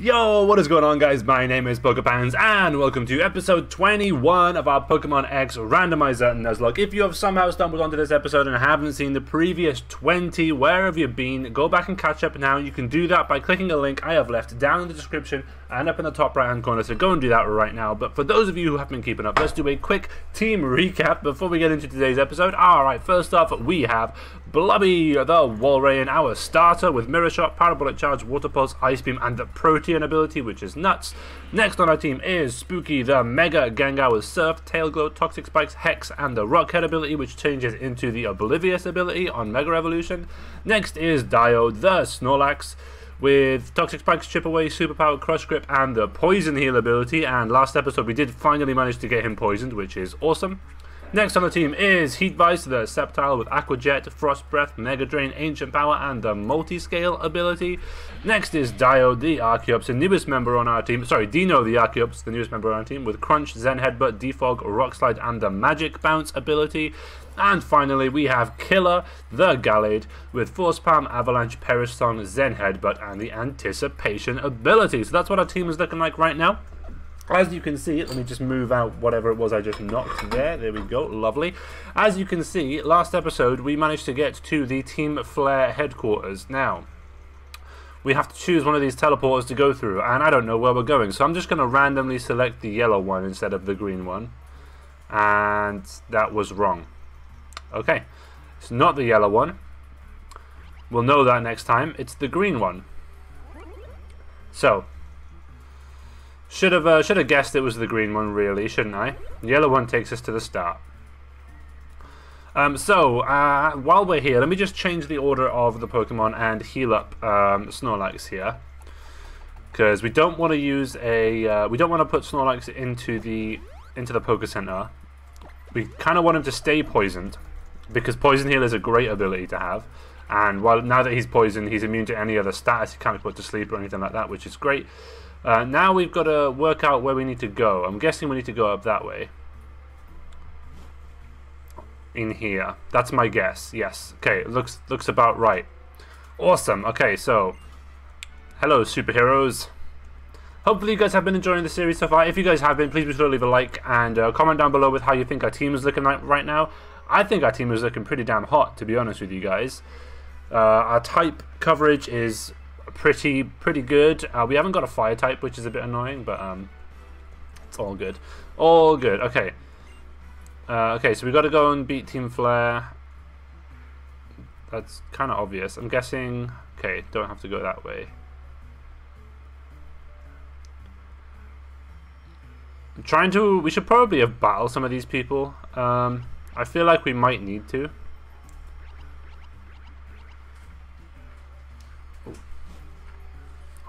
Yo, what is going on guys? My name is Pokepans and welcome to episode 21 of our Pokemon X Randomizer Nuzlocke. If you have somehow stumbled onto this episode and haven't seen the previous 20, where have you been? Go back and catch up now. You can do that by clicking a link I have left down in the description and up in the top right hand corner, so go and do that right now. But for those of you who have been keeping up, let's do a quick team recap before we get into today's episode. Alright, first off, we have Blubby, the Walrein, our starter with Mirror Shot, Parabolic Charge, Water Pulse, Ice Beam, and the Protean ability, which is nuts. Next on our team is Spooky, the Mega Gengar with Surf, Tail Glow, Toxic Spikes, Hex, and the Rockhead ability, which changes into the Oblivious ability on Mega Evolution. Next is Diode, the Snorlax with Toxic Spikes, Chip Away, Superpower, Crush Grip, and the Poison Heal ability. And last episode we did finally manage to get him poisoned, which is awesome. Next on the team is Heat Vice, the Sceptile with Aqua Jet, Frost Breath, Mega Drain, Ancient Power, and the Multi-Scale ability. Next is Diode, the Archeops, the newest member on our team. Sorry, Dino, the Archeops, the newest member on our team, with Crunch, Zen Headbutt, Defog, Rock Slide, and the Magic Bounce ability. And finally, we have Killer, the Gallade, with Force Palm, Avalanche, Perish Song, Zen Headbutt, and the Anticipation ability. So that's what our team is looking like right now. As you can see, let me just move out whatever it was I just knocked there. There we go, lovely. As you can see, last episode we managed to get to the Team Flare headquarters. Now, we have to choose one of these teleporters to go through, and I don't know where we're going. So I'm just going to randomly select the yellow one instead of the green one. And that was wrong. Okay, it's not the yellow one. We'll know that next time. It's the green one. So, should have uh, should have guessed it was the green one, really, shouldn't I? The yellow one takes us to the start. Um, so, uh, while we're here, let me just change the order of the Pokemon and heal up um, Snorlax here. Because we don't want to use a... Uh, we don't want to put Snorlax into the into the Poke Center. We kind of want him to stay poisoned. Because Poison Heal is a great ability to have. And while now that he's poisoned, he's immune to any other status. He can't be put to sleep or anything like that, which is great. Uh, now we've got to work out where we need to go. I'm guessing we need to go up that way. In here. That's my guess. Yes. Okay, looks looks about right. Awesome. Okay, so hello superheroes. Hopefully you guys have been enjoying the series so far. If you guys have been, please be sure to leave a like and uh, comment down below with how you think our team is looking like right now. I think our team is looking pretty damn hot, to be honest with you guys. Uh, our type coverage is pretty pretty good. Uh, we haven't got a fire type, which is a bit annoying, but um, it's all good. All good. Okay. Uh, okay, so we got to go and beat Team Flare. That's kind of obvious. I'm guessing. Okay, don't have to go that way. I'm trying to. We should probably have battled some of these people. Um, I feel like we might need to.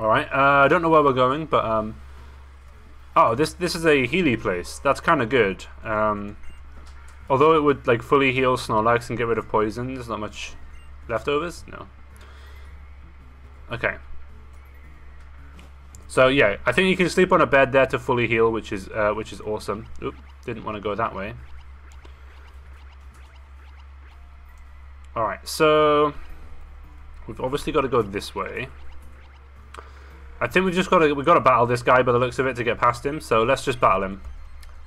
Alright, uh, I don't know where we're going, but, um... Oh, this this is a Healy place. That's kind of good. Um, although it would, like, fully heal Snorlax and get rid of poison, there's not much leftovers? No. Okay. So, yeah, I think you can sleep on a bed there to fully heal, which is, uh, which is awesome. Oop, didn't want to go that way. Alright, so... We've obviously got to go this way. I think we've just got to we got to battle this guy by the looks of it to get past him. So let's just battle him.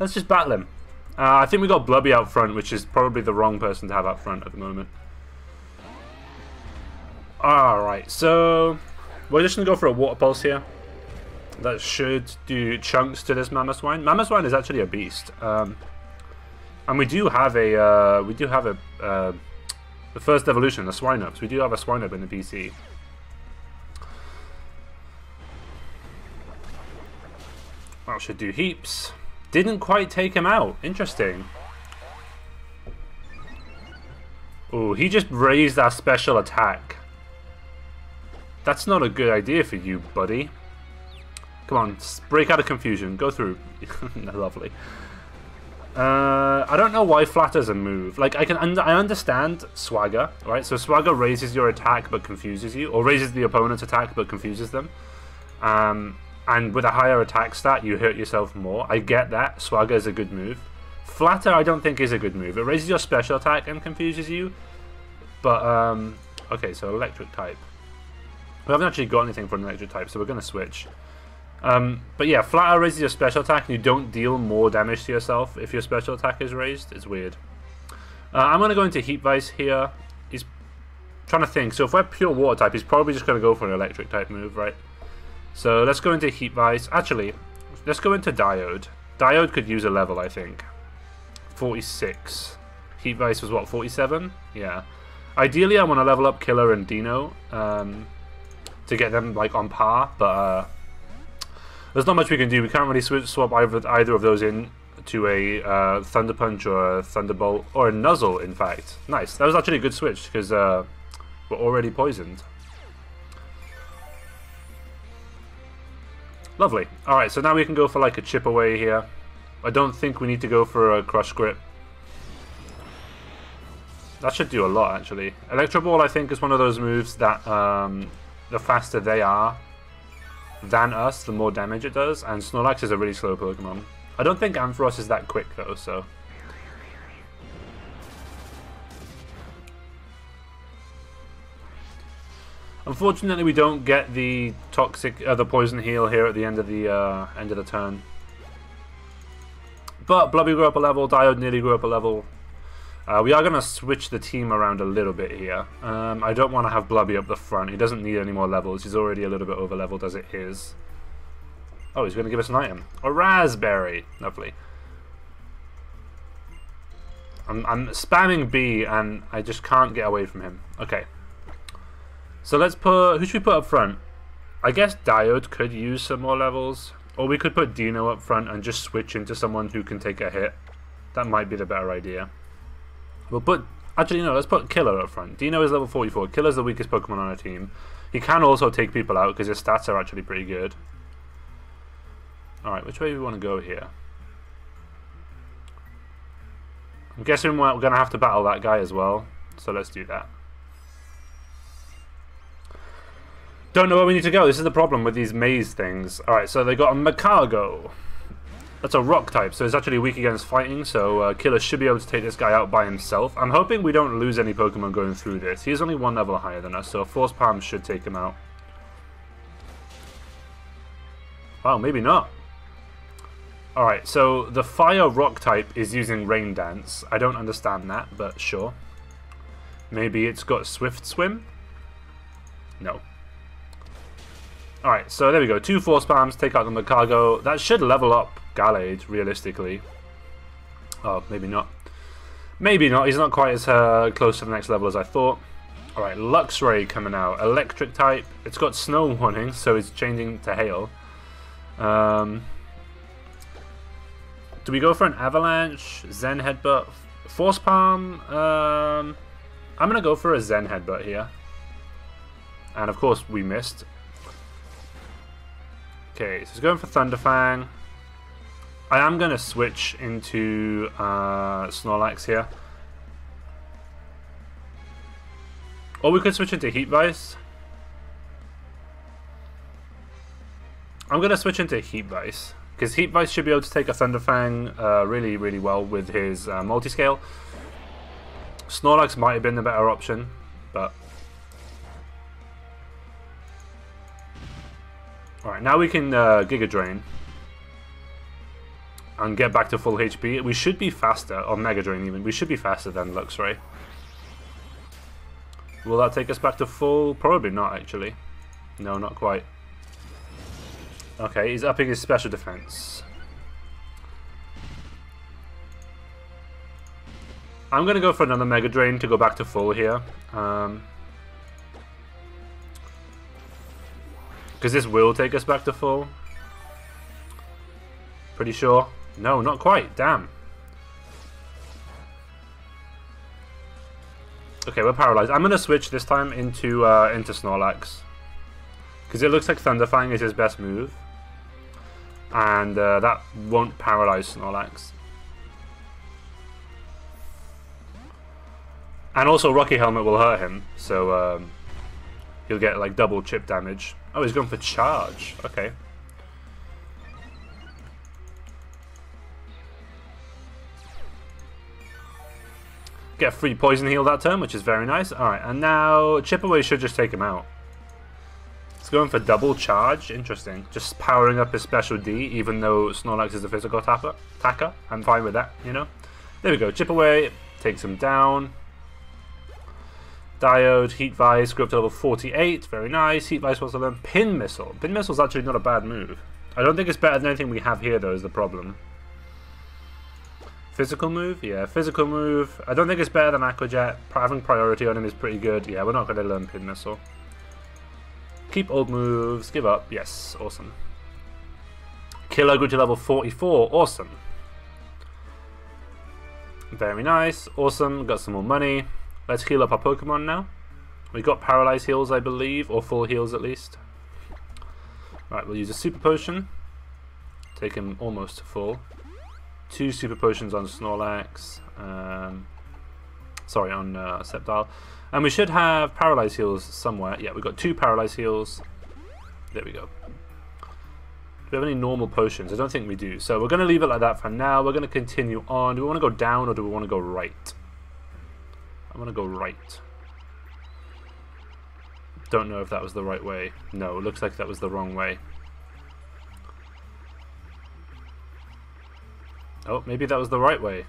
Let's just battle him. Uh, I think we got Blubby out front, which is probably the wrong person to have out front at the moment. Alright, so we're just going to go for a Water Pulse here. That should do chunks to this Mamoswine. Mamoswine is actually a beast. Um, and we do have a, uh, we do have a, uh, the first evolution, the Swinubs. We do have a Swinub in the PC. That should do heaps. Didn't quite take him out. Interesting. Oh, he just raised our special attack. That's not a good idea for you, buddy. Come on, break out of confusion. Go through. Lovely. Uh, I don't know why flat doesn't move. Like I can, un I understand swagger, right? So swagger raises your attack but confuses you, or raises the opponent's attack but confuses them. Um, and with a higher attack stat, you hurt yourself more. I get that. Swagger is a good move. Flatter, I don't think is a good move. It raises your special attack and confuses you. But, um, okay, so electric type. We haven't actually got anything for an electric type, so we're going to switch. Um, but yeah, Flatter raises your special attack and you don't deal more damage to yourself if your special attack is raised. It's weird. Uh, I'm going to go into Heat Vice here. He's trying to think. So if we're pure water type, he's probably just going to go for an electric type move, right? So let's go into Heat Vice. Actually, let's go into Diode. Diode could use a level, I think. 46. Heat Vice was what, 47? Yeah. Ideally, I want to level up Killer and Dino um, to get them like on par, but uh, there's not much we can do. We can't really switch, swap either, either of those in to a uh, Thunder Punch or a Thunderbolt or a Nuzzle, in fact. Nice. That was actually a good switch because uh, we're already poisoned. Lovely. Alright, so now we can go for like a chip away here. I don't think we need to go for a Crush Grip. That should do a lot, actually. Electro Ball, I think, is one of those moves that um, the faster they are than us, the more damage it does. And Snorlax is a really slow Pokemon. I don't think Ampharos is that quick, though, so... Unfortunately, we don't get the toxic, uh, the poison heal here at the end of the uh, end of the turn. But Blubby grew up a level, Diode nearly grew up a level. Uh, we are going to switch the team around a little bit here. Um, I don't want to have Blubby up the front. He doesn't need any more levels. He's already a little bit over leveled as it is. Oh, he's going to give us an item. A raspberry. Lovely. I'm, I'm spamming B and I just can't get away from him. Okay. So let's put... Who should we put up front? I guess Diode could use some more levels. Or we could put Dino up front and just switch into someone who can take a hit. That might be the better idea. We'll put... Actually, no, let's put Killer up front. Dino is level 44. Killer's the weakest Pokemon on our team. He can also take people out because his stats are actually pretty good. Alright, which way do we want to go here? I'm guessing we're going to have to battle that guy as well. So let's do that. Don't know where we need to go. This is the problem with these maze things. Alright, so they got a Magcargo. That's a rock type, so it's actually weak against fighting, so uh, Killer should be able to take this guy out by himself. I'm hoping we don't lose any Pokemon going through this. He's only one level higher than us, so Force Palm should take him out. Wow, maybe not. Alright, so the Fire Rock type is using Rain Dance. I don't understand that, but sure. Maybe it's got Swift Swim? No. Alright, so there we go. Two Force Palms, take out the Magcargo. That should level up Gallade, realistically. Oh, maybe not. Maybe not. He's not quite as uh, close to the next level as I thought. Alright, Luxray coming out. Electric type. It's got Snow warning, so it's changing to Hail. Um, do we go for an Avalanche? Zen Headbutt? Force Palm? Um, I'm going to go for a Zen Headbutt here. And of course we missed. Okay, so he's going for Thunderfang. I am going to switch into uh, Snorlax here. Or we could switch into Heat Vice. I'm going to switch into Heat Vice. Because Heat Vice should be able to take a Thunderfang uh, really, really well with his uh, multi-scale. Snorlax might have been the better option, but Alright, now we can uh, Giga Drain. And get back to full HP. We should be faster, or Mega Drain even. We should be faster than Luxray. Will that take us back to full? Probably not, actually. No, not quite. Okay, he's upping his special defense. I'm going to go for another Mega Drain to go back to full here. Um, Because this will take us back to full. Pretty sure. No, not quite. Damn. Okay, we're paralyzed. I'm gonna switch this time into uh, into Snorlax because it looks like Thunderfang is his best move, and uh, that won't paralyze Snorlax. And also, Rocky Helmet will hurt him, so um, he'll get like double chip damage. Oh, he's going for charge. Okay. Get a free poison heal that turn, which is very nice. Alright, and now Chip Away should just take him out. It's going for double charge. Interesting. Just powering up his special D, even though Snorlax is a physical tapper, attacker. I'm fine with that, you know? There we go. Chip away. Takes him down. Diode, Heat Vice, grew up to level 48. Very nice. Heat Vice was to learn Pin Missile. Pin Missile is actually not a bad move. I don't think it's better than anything we have here, though, is the problem. Physical move? Yeah, physical move. I don't think it's better than Aqua Jet. Having priority on him is pretty good. Yeah, we're not going to learn Pin Missile. Keep old moves. Give up. Yes, awesome. Killer grew to level 44. Awesome. Very nice. Awesome. Got some more money. Let's heal up our Pokemon now. We got Paralyze heals, I believe, or full heals at least. Right, we'll use a Super Potion. Take him almost to full. Two Super Potions on Snorlax. Um, sorry, on uh, Sceptile. And we should have Paralyze heals somewhere. Yeah, we've got two Paralyze heals. There we go. Do we have any normal potions? I don't think we do. So we're going to leave it like that for now. We're going to continue on. Do we want to go down or do we want to go right? I want to go right. Don't know if that was the right way. No, looks like that was the wrong way. Oh, maybe that was the right way.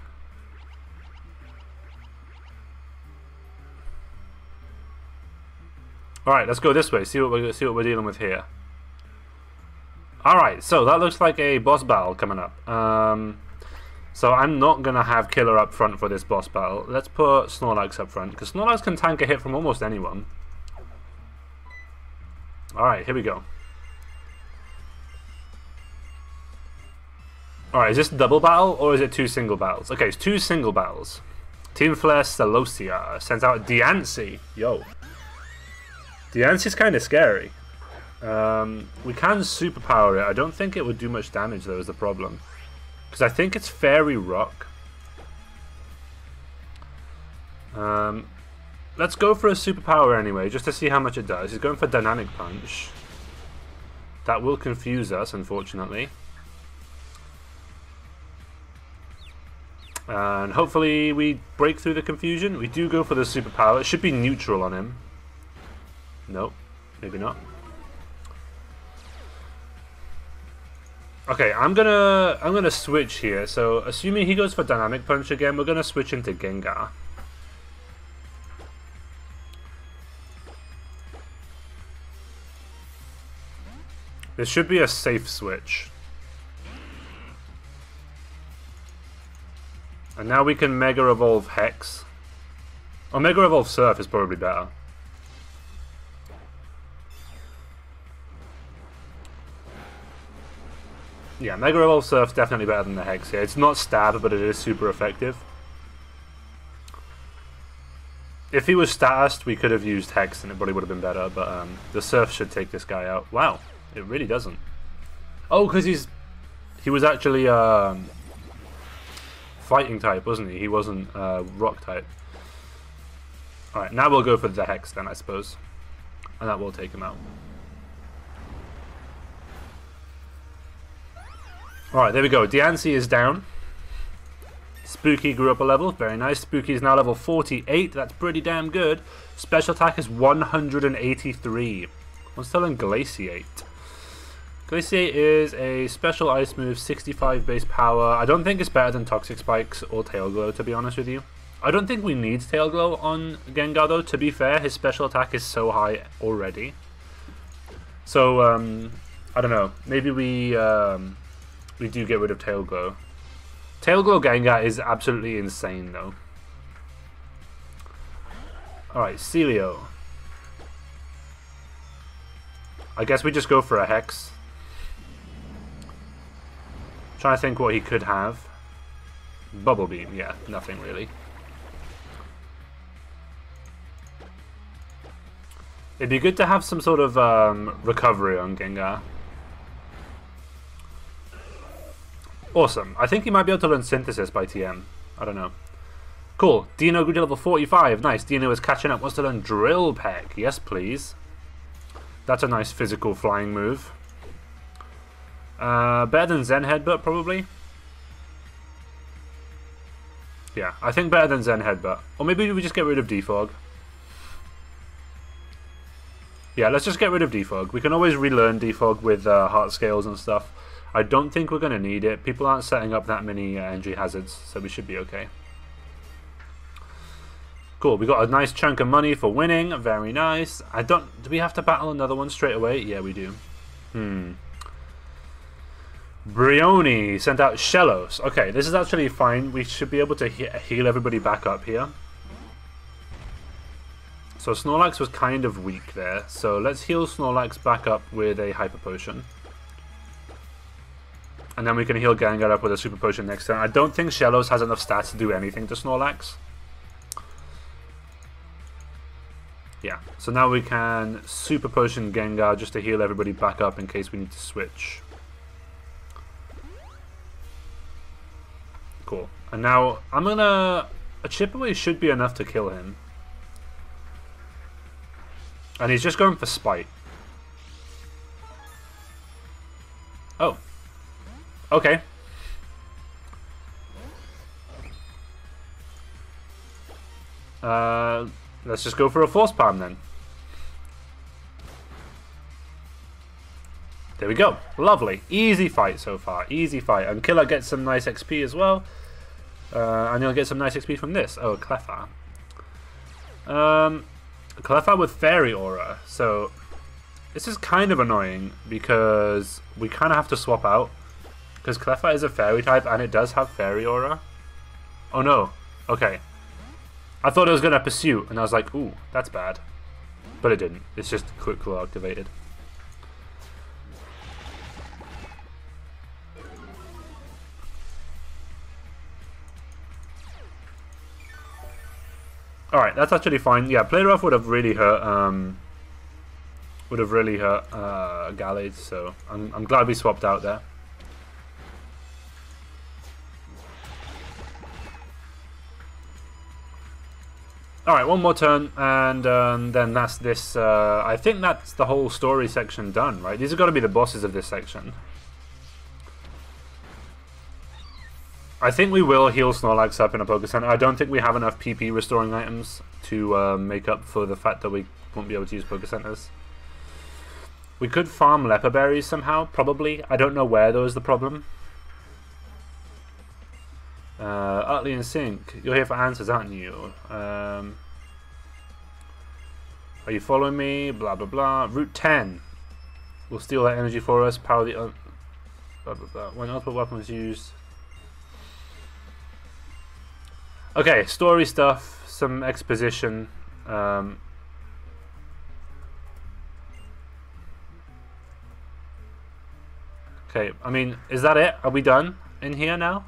Alright, let's go this way, see what we're see what we're dealing with here. Alright, so that looks like a boss battle coming up. Um so I'm not going to have Killer up front for this boss battle. Let's put Snorlax up front, because Snorlax can tank a hit from almost anyone. Alright, here we go. Alright, is this double battle, or is it two single battles? Okay, it's two single battles. Team Flare Celosia sends out Diancie. Yo. Diancie's kind of scary. Um, we can superpower it. I don't think it would do much damage, though, is the problem. Because I think it's Fairy Rock. Um, let's go for a superpower anyway, just to see how much it does. He's going for Dynamic Punch. That will confuse us, unfortunately. And hopefully we break through the confusion. We do go for the superpower. It should be neutral on him. Nope, maybe not. Okay, I'm gonna I'm gonna switch here. So assuming he goes for dynamic punch again, we're gonna switch into Gengar. This should be a safe switch. And now we can Mega Evolve Hex. Or Mega Evolve Surf is probably better. Yeah, Mega Evolve Surf's definitely better than the Hex here. It's not stab, but it is super effective. If he was statused, we could have used Hex and it probably would have been better, but um, the Surf should take this guy out. Wow, it really doesn't. Oh, because he's... He was actually um, fighting type, wasn't he? He wasn't uh, rock type. Alright, now we'll go for the Hex then, I suppose. And that will take him out. Alright, there we go. Diancie is down. Spooky grew up a level. Very nice. Spooky is now level 48. That's pretty damn good. Special attack is 183. I'm still in Glaciate. Glaciate is a special ice move, 65 base power. I don't think it's better than Toxic Spikes or Tail Glow, to be honest with you. I don't think we need Tail Glow on Gengar, though. To be fair, his special attack is so high already. So, um, I don't know. Maybe we... Um, we do get rid of Tail Glow. Tail Glow Gengar is absolutely insane though. Alright, Celio. I guess we just go for a Hex. Trying to think what he could have. Bubble Beam, yeah, nothing really. It'd be good to have some sort of um, recovery on Gengar. Awesome. I think he might be able to learn Synthesis by TM. I don't know. Cool. Dino grew to level 45. Nice. Dino is catching up. Wants to learn Drill Peck. Yes, please. That's a nice physical flying move. Uh, better than Zen Headbutt, probably. Yeah, I think better than Zen Headbutt. Or maybe we just get rid of Defog. Yeah, let's just get rid of defog. We can always relearn defog with uh, heart scales and stuff. I don't think we're going to need it. People aren't setting up that many uh, entry hazards, so we should be okay. Cool, we got a nice chunk of money for winning. Very nice. I don't... Do we have to battle another one straight away? Yeah, we do. Hmm. Bryony sent out Shellos. Okay, this is actually fine. We should be able to he heal everybody back up here. So Snorlax was kind of weak there. So let's heal Snorlax back up with a Hyper Potion. And then we can heal Gengar up with a Super Potion next turn. I don't think Shellos has enough stats to do anything to Snorlax. Yeah, so now we can Super Potion Gengar just to heal everybody back up in case we need to switch. Cool. And now I'm gonna... A chip away should be enough to kill him. And he's just going for spite. Oh. Okay. Uh, let's just go for a force palm then. There we go. Lovely. Easy fight so far. Easy fight. And Killer gets some nice XP as well. Uh, and you'll get some nice XP from this. Oh, Cleffa. Um, with Fairy Aura. So, this is kind of annoying because we kind of have to swap out. Because Cleffa is a Fairy type and it does have Fairy Aura. Oh no. Okay. I thought it was going to Pursue and I was like, ooh, that's bad. But it didn't. It's just Quick Claw activated. Alright, that's actually fine. Yeah, play rough would have really hurt um, would have really hurt uh, Gallade, so I'm, I'm glad we swapped out there. Alright, one more turn, and um, then that's this. Uh, I think that's the whole story section done, right? These have got to be the bosses of this section. I think we will heal Snorlax up in a Poke Center. I don't think we have enough PP restoring items to uh, make up for the fact that we won't be able to use Poke Centers. We could farm Leppa Berries somehow, probably. I don't know where though is the problem. Uh, Utley and Sync, you're here for answers, aren't you? Um, are you following me? Blah blah blah. Route 10 will steal that energy for us. Power the. Blah blah blah. When ultimate weapon is used, Okay, story stuff, some exposition. Um, okay, I mean, is that it? Are we done in here now?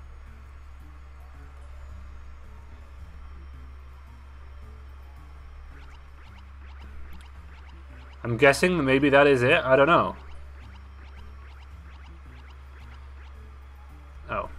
I'm guessing maybe that is it. I don't know. Oh.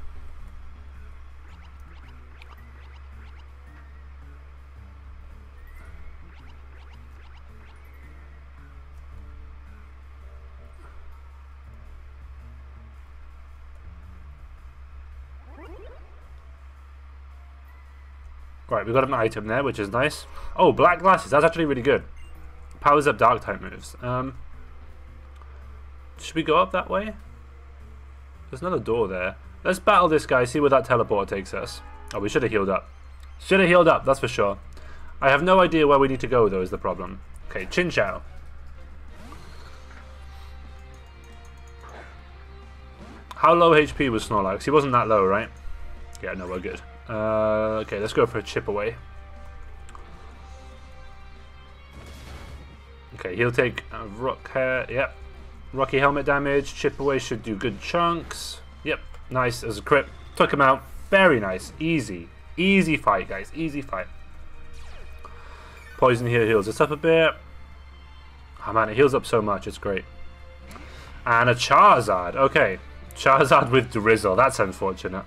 Right, we got an item there, which is nice. Oh, black glasses. That's actually really good. Powers up dark type moves. Um, should we go up that way? There's another door there. Let's battle this guy, see where that teleporter takes us. Oh, we should have healed up. Should have healed up, that's for sure. I have no idea where we need to go, though, is the problem. Okay, Chinchou. How low HP was Snorlax? He wasn't that low, right? Yeah, no, we're good. Uh, okay, let's go for a chip away. Okay, he'll take a rock hair. Yep. Rocky helmet damage. Chip away should do good chunks. Yep. Nice as a crit. Took him out. Very nice. Easy. Easy fight, guys. Easy fight. Poison Heal heals us up a bit. Oh man, it heals up so much. It's great. And a Charizard. Okay. Charizard with Drizzle. That's unfortunate.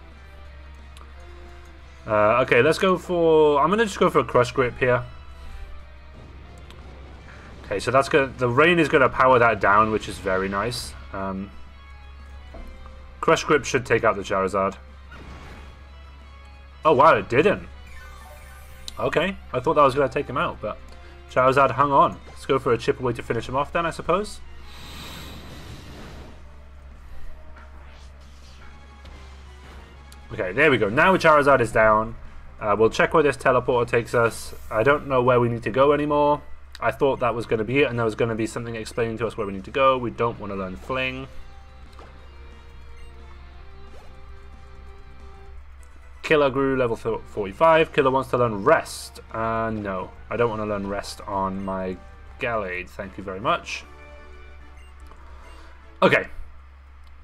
Uh, okay, let's go for... I'm going to just go for a Crush Grip here. Okay, so that's good. The rain is going to power that down, which is very nice. Um, Crush Grip should take out the Charizard. Oh, wow, it didn't. Okay, I thought that was going to take him out, but Charizard hung on. Let's go for a chip away to finish him off then, I suppose. Okay, there we go. Now Charizard is down. Uh, we'll check where this teleporter takes us. I don't know where we need to go anymore. I thought that was going to be it, and there was going to be something explaining to us where we need to go. We don't want to learn Fling. Killer grew level 45. Killer wants to learn Rest. Uh, no, I don't want to learn Rest on my Gallade. Thank you very much. Okay,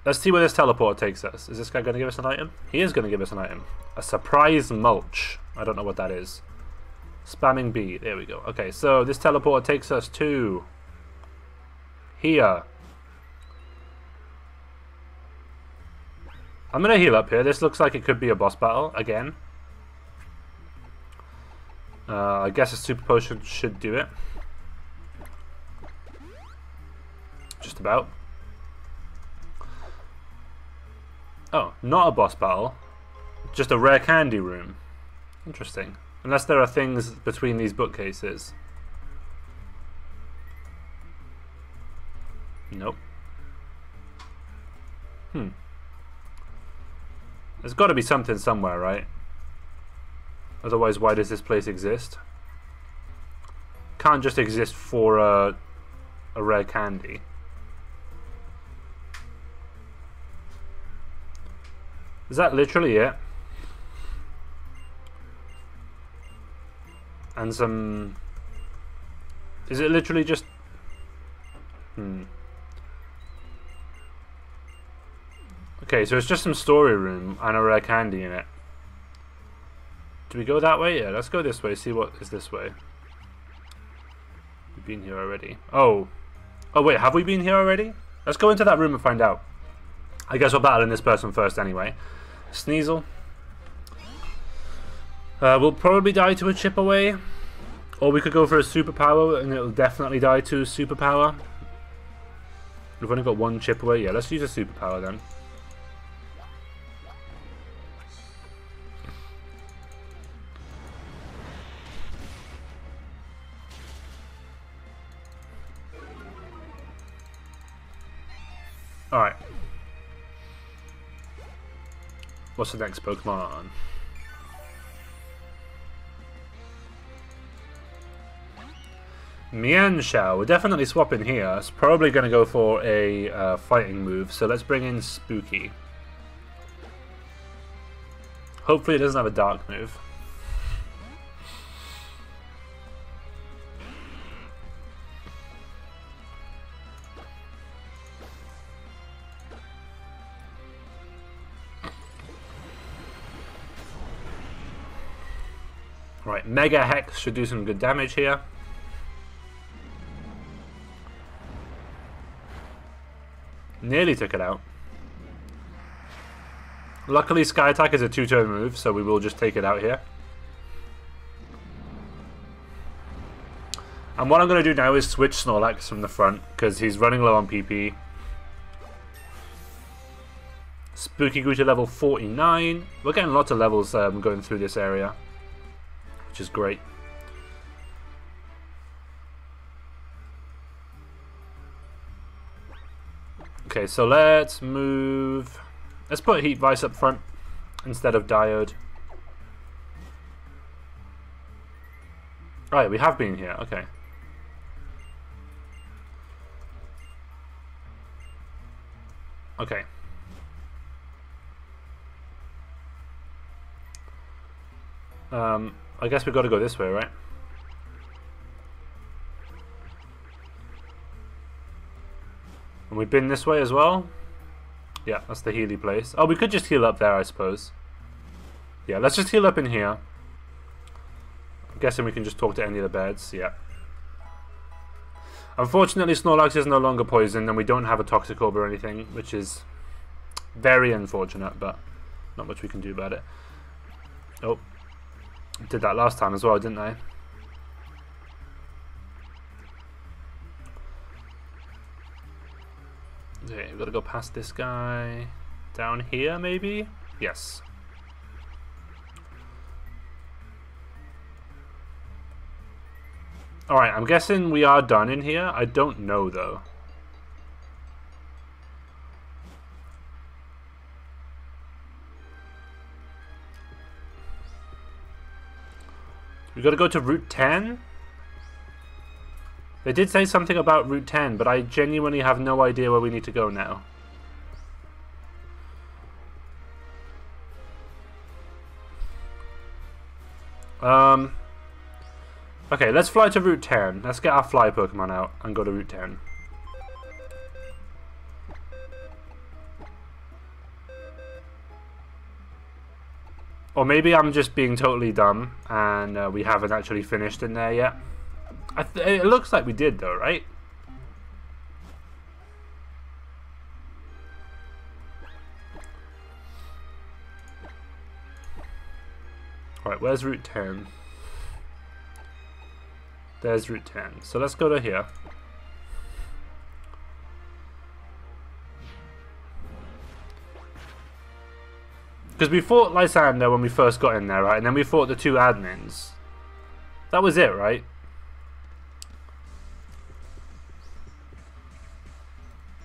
Let's see where this teleport takes us. Is this guy going to give us an item? He is going to give us an item. A surprise mulch. I don't know what that is. Spamming B. There we go. Okay, so this teleport takes us to here. I'm going to heal up here. This looks like it could be a boss battle again. Uh, I guess a super potion should do it. Just about. Oh, not a boss battle. Just a rare candy room. Interesting. Unless there are things between these bookcases. Nope. Hmm. There's got to be something somewhere, right? Otherwise, why does this place exist? Can't just exist for a, a rare candy. Is that literally it? And some... Is it literally just... Hmm. Okay, so it's just some story room and a rare candy in it. Do we go that way? Yeah, let's go this way, see what is this way. We've been here already. Oh. Oh wait, have we been here already? Let's go into that room and find out. I guess we're battling this person first anyway. Sneasel. Uh, we'll probably die to a chip away. Or we could go for a superpower and it'll definitely die to a superpower. We've only got one chip away. Yeah, let's use a superpower then. Alright. What's the next Pokemon? Mienshao. We're definitely swapping here. It's probably going to go for a uh, fighting move, so let's bring in Spooky. Hopefully it doesn't have a dark move. Right, Mega Hex should do some good damage here. Nearly took it out. Luckily Sky Attack is a two-turn move, so we will just take it out here. And what I'm going to do now is switch Snorlax from the front, because he's running low on PP. Spooky to level 49. We're getting lots of levels um, going through this area which is great. Okay, so let's move... Let's put Heat Vice up front instead of Diode. Right, we have been here, okay. Okay. Um, I guess we've got to go this way, right? And we've been this way as well? Yeah, that's the Healy place. Oh, we could just heal up there, I suppose. Yeah, let's just heal up in here. I'm guessing we can just talk to any of the beds. Yeah. Unfortunately, Snorlax is no longer poisoned, and we don't have a Toxic Orb or anything, which is very unfortunate, but not much we can do about it. Oh, did that last time as well, didn't I? Okay, we've got to go past this guy. Down here, maybe? Yes. Alright, I'm guessing we are done in here. I don't know, though. We gotta go to Route 10? They did say something about Route 10, but I genuinely have no idea where we need to go now. Um, okay, let's fly to Route 10. Let's get our fly Pokemon out and go to Route 10. Or maybe I'm just being totally dumb and uh, we haven't actually finished in there yet. It looks like we did though, right? Alright, where's Route 10? There's Route 10. So let's go to here. Because we fought Lysandre when we first got in there, right? And then we fought the two admins. That was it, right?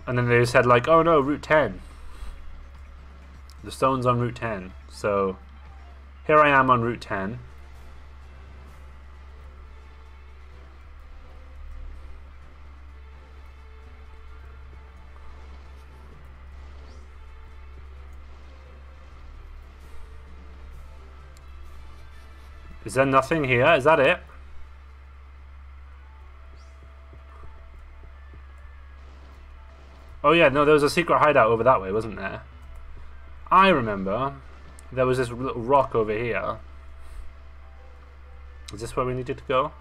And then they said like, oh no, Route 10. The stone's on Route 10. So here I am on Route 10. Is there nothing here? Is that it? Yeah, no, there was a secret hideout over that way, wasn't there? I remember there was this little rock over here. Is this where we needed to go?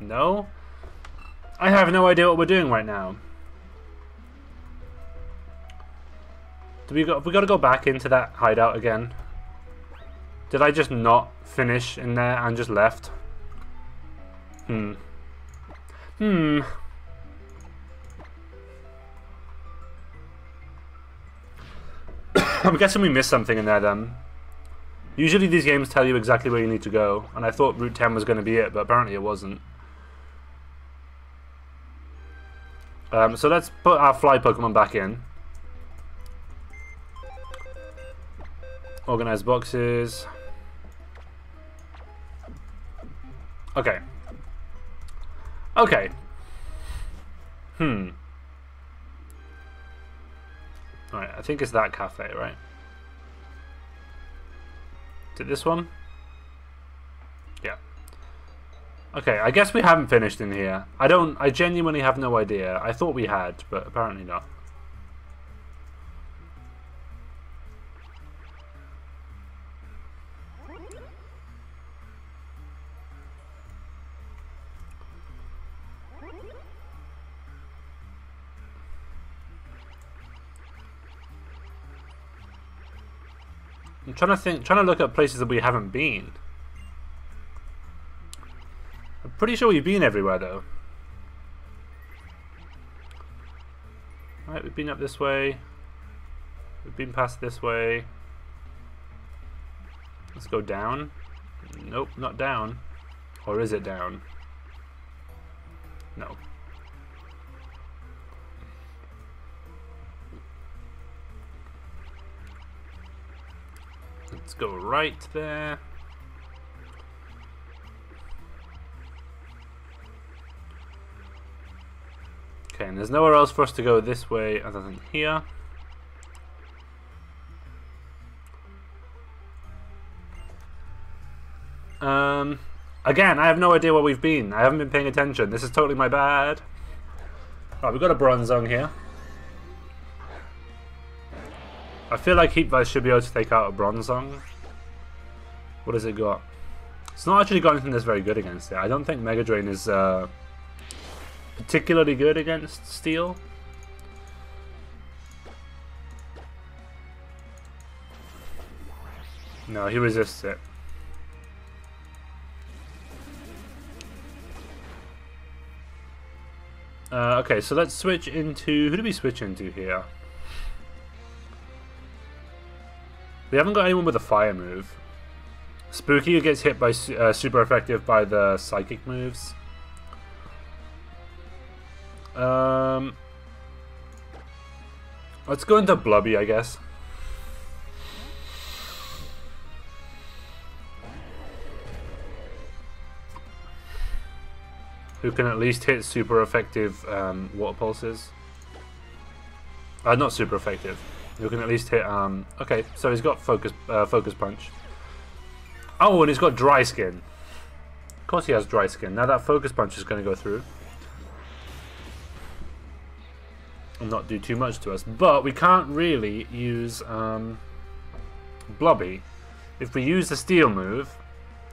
No? I have no idea what we're doing right now. Do we got we got to go back into that hideout again? Did I just not finish in there and just left? Hmm. Hmm. I'm guessing we missed something in there then. Usually these games tell you exactly where you need to go, and I thought Route 10 was going to be it, but apparently it wasn't. Um, so let's put our fly Pokemon back in. Organize boxes. Okay. Okay. Hmm. Right, I think it's that cafe, right? Is it this one? Yeah. Okay, I guess we haven't finished in here. I don't, I genuinely have no idea. I thought we had, but apparently not. Trying to think, trying to look at places that we haven't been. I'm pretty sure we've been everywhere though. Right, we've been up this way. We've been past this way. Let's go down. Nope, not down. Or is it down? No. Let's go right there. Okay, and there's nowhere else for us to go this way other than here. Um, again, I have no idea where we've been. I haven't been paying attention. This is totally my bad. Right, we've got a Bronzong here. I feel like Heat Vice should be able to take out a Bronzong. What has it got? It's not actually got anything that's very good against it. I don't think Mega Drain is uh, particularly good against Steel. No, he resists it. Uh, okay, so let's switch into... Who do we switch into here? We haven't got anyone with a fire move. Spooky gets hit by uh, super effective by the psychic moves. Um, let's go into Blubby, I guess. Who can at least hit super effective um, water pulses. Uh, not super effective. Who can at least hit... Um, okay, so he's got focus, uh, focus punch. Oh, and he's got dry skin. Of course he has dry skin. Now that focus punch is going to go through. And not do too much to us. But we can't really use um, Blobby. If we use the steel move,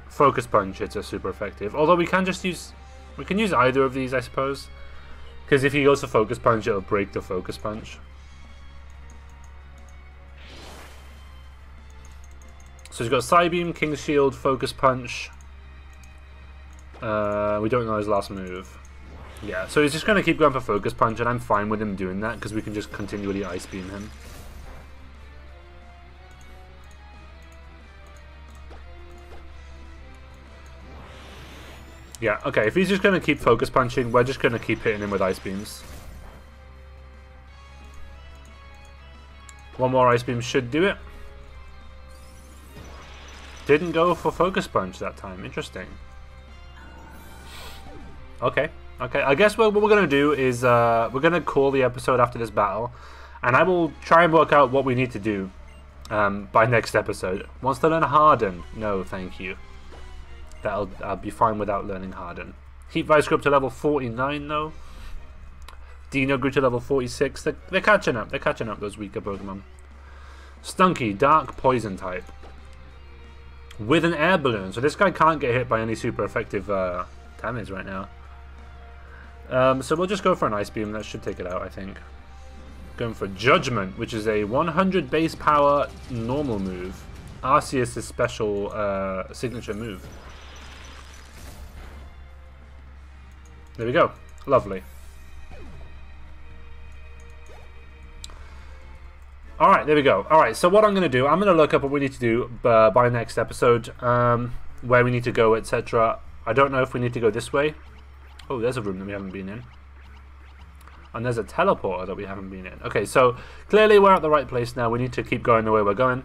focus punch it's a super effective. Although we can just use... We can use either of these, I suppose. Because if he goes for focus punch, it'll break the focus punch. So he's got Psybeam, King's Shield, Focus Punch. Uh, we don't know his last move. Yeah, so he's just going to keep going for Focus Punch, and I'm fine with him doing that, because we can just continually Ice Beam him. Yeah, okay, if he's just going to keep Focus Punching, we're just going to keep hitting him with Ice Beams. One more Ice Beam should do it. Didn't go for Focus Punch that time. Interesting. Okay. Okay. I guess what, what we're going to do is uh, we're going to call the episode after this battle. And I will try and work out what we need to do um, by next episode. Wants to learn Harden? No, thank you. That'll I'll be fine without learning Harden. Heat Vice grew up to level 49 though. Dino grew to level 46. They're, they're catching up. They're catching up, those weaker Pokemon. Stunky, Dark Poison type with an air balloon. So this guy can't get hit by any super effective uh, damage right now. Um, so we'll just go for an Ice Beam. That should take it out, I think. Going for Judgment, which is a 100 base power normal move. Arceus' special uh, signature move. There we go. Lovely. Alright, there we go. Alright, so what I'm going to do, I'm going to look up what we need to do uh, by next episode, um, where we need to go, etc. I don't know if we need to go this way. Oh, there's a room that we haven't been in. And there's a teleporter that we haven't been in. Okay, so clearly we're at the right place now. We need to keep going the way we're going.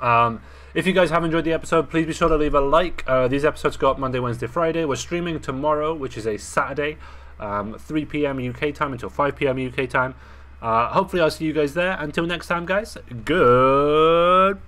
Um, if you guys have enjoyed the episode, please be sure to leave a like. Uh, these episodes go up Monday, Wednesday, Friday. We're streaming tomorrow, which is a Saturday, um, 3 p.m. UK time until 5 p.m. UK time. Uh, hopefully I'll see you guys there. Until next time, guys, goodbye.